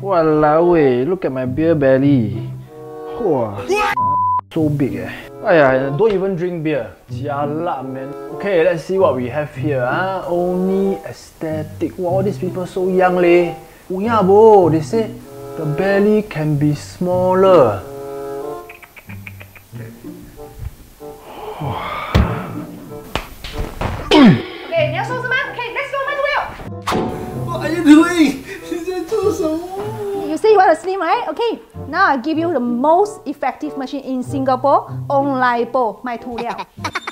Walao eh, look at my beer belly. Wow, so big eh. Aya, don't even drink beer. Jialat man. Okay, let's see what we have here. Ah, only aesthetic. Wow, all these people so young leh. Oh yeah, bro. They say the belly can be smaller. OK，你要收是吗？OK，let's go，卖涂料。 What are you doing？ asleep, right? Okay, now I give you the most effective machine in Singapore, OnLipo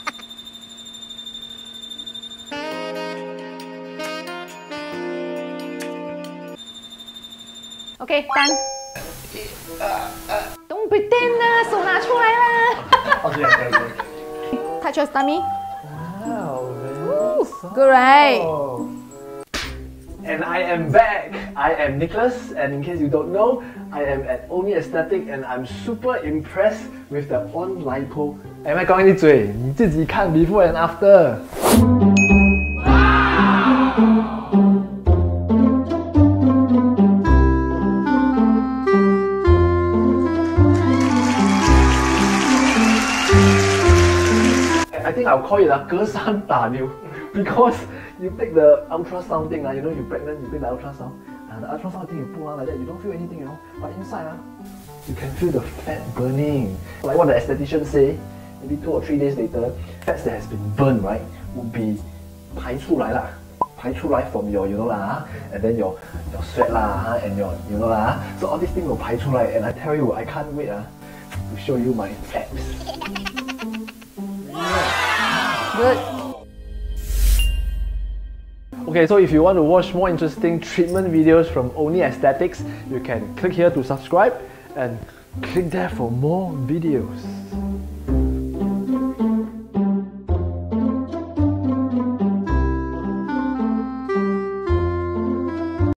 done. Don't pretend uh, 啦，手拿出来啦。Touch your stomach. Wow, good, right? and I am back. I am Nicholas, and in case you don't know, I am at Only Aesthetic, and I'm super impressed with the OnLipo. Am I 刚一嘴，你自己看 before and after. I think I'll call it a 隔山打牛，because you take the ultrasound thing, ah, you know, you pregnant, you take the ultrasound. And the ultrasound thing you put on like that, you don't feel anything, you know. But inside, ah, you can feel the fat burning. Like what the esthetician say, maybe two or three days later, fats that has been burned, right, will be 排出来啦。排出来 from your, you know lah, ah, and then your your sweat lah, ah, and your, you know lah. ah. So all these things will 排出来, and I tell you, I can't wait ah, to show you my abs. Good. Okay, so if you want to watch more interesting treatment videos from Only Aesthetics, you can click here to subscribe and click there for more videos.